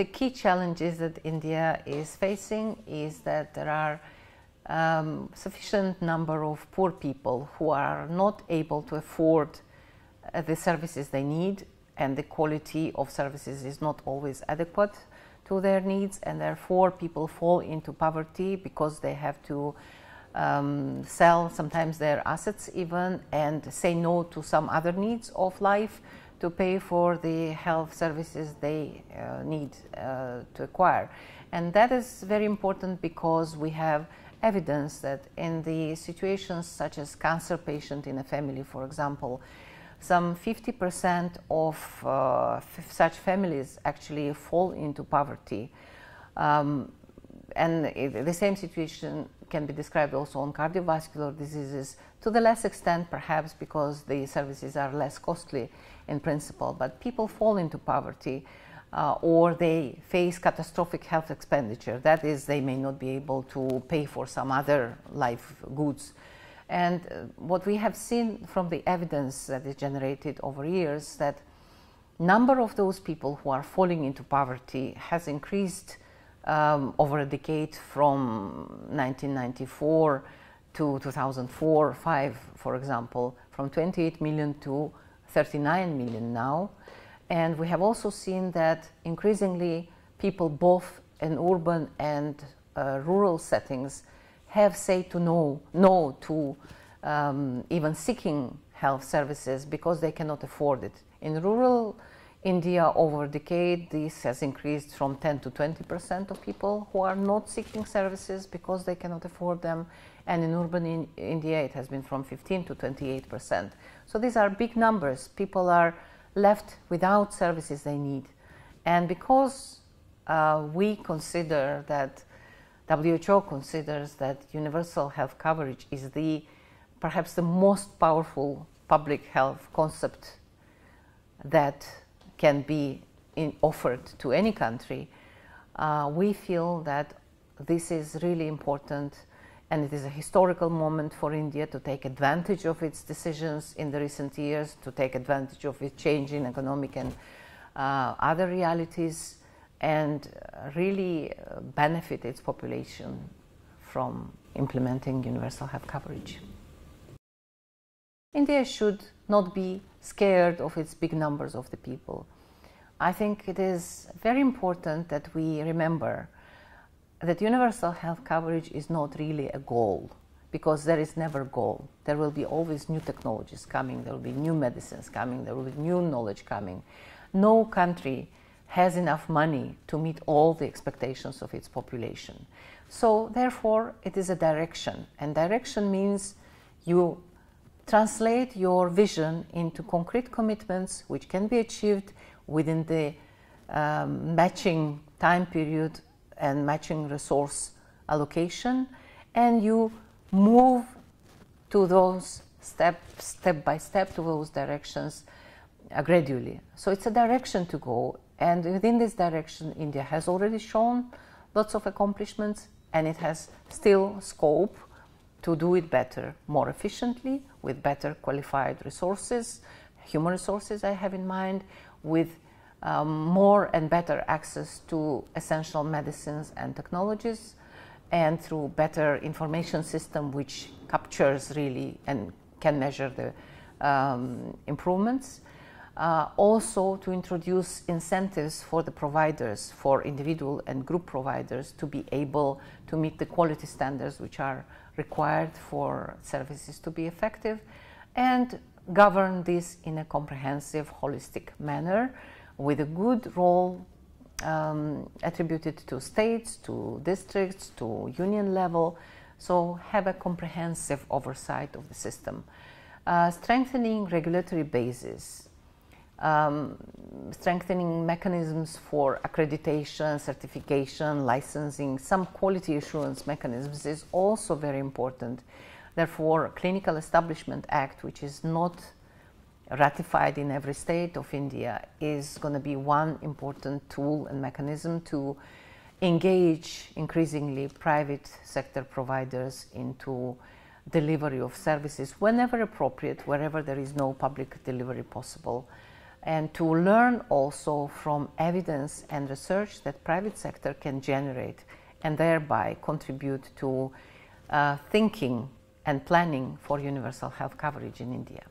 the key challenges that India is facing is that there are um, sufficient number of poor people who are not able to afford uh, the services they need and the quality of services is not always adequate to their needs and therefore people fall into poverty because they have to um, sell sometimes their assets even and say no to some other needs of life to pay for the health services they uh, need uh, to acquire. And that is very important because we have evidence that in the situations such as cancer patient in a family, for example, some 50% of uh, such families actually fall into poverty. Um, and the same situation can be described also on cardiovascular diseases to the less extent perhaps because the services are less costly in principle, but people fall into poverty uh, or they face catastrophic health expenditure. That is, they may not be able to pay for some other life goods. And uh, what we have seen from the evidence that is generated over years that number of those people who are falling into poverty has increased um, over a decade from 1994 to 2004 5 for example from 28 million to 39 million now and we have also seen that increasingly people both in urban and uh, rural settings have said to no, no to um, even seeking health services because they cannot afford it. In rural India, over a decade, this has increased from 10 to 20 percent of people who are not seeking services because they cannot afford them. And in urban in India, it has been from 15 to 28 percent. So these are big numbers. People are left without services they need. And because uh, we consider that WHO considers that universal health coverage is the perhaps the most powerful public health concept that can be in, offered to any country, uh, we feel that this is really important and it is a historical moment for India to take advantage of its decisions in the recent years, to take advantage of its change in economic and uh, other realities, and really uh, benefit its population from implementing universal health coverage. India should not be scared of its big numbers of the people. I think it is very important that we remember that universal health coverage is not really a goal because there is never a goal. There will be always new technologies coming, there will be new medicines coming, there will be new knowledge coming. No country has enough money to meet all the expectations of its population. So therefore it is a direction and direction means you translate your vision into concrete commitments which can be achieved within the um, matching time period and matching resource allocation and you move to those step step by step to those directions uh, gradually. So it's a direction to go and within this direction india has already shown lots of accomplishments and it has still scope to do it better more efficiently with better qualified resources human resources i have in mind with um, more and better access to essential medicines and technologies and through better information system which captures really and can measure the um, improvements. Uh, also to introduce incentives for the providers, for individual and group providers to be able to meet the quality standards which are required for services to be effective and govern this in a comprehensive, holistic manner with a good role um, attributed to states, to districts, to union level. So have a comprehensive oversight of the system. Uh, strengthening regulatory basis, um, strengthening mechanisms for accreditation, certification, licensing, some quality assurance mechanisms is also very important. Therefore, Clinical Establishment Act, which is not ratified in every state of India is going to be one important tool and mechanism to engage increasingly private sector providers into delivery of services whenever appropriate, wherever there is no public delivery possible. And to learn also from evidence and research that private sector can generate and thereby contribute to uh, thinking and planning for universal health coverage in India.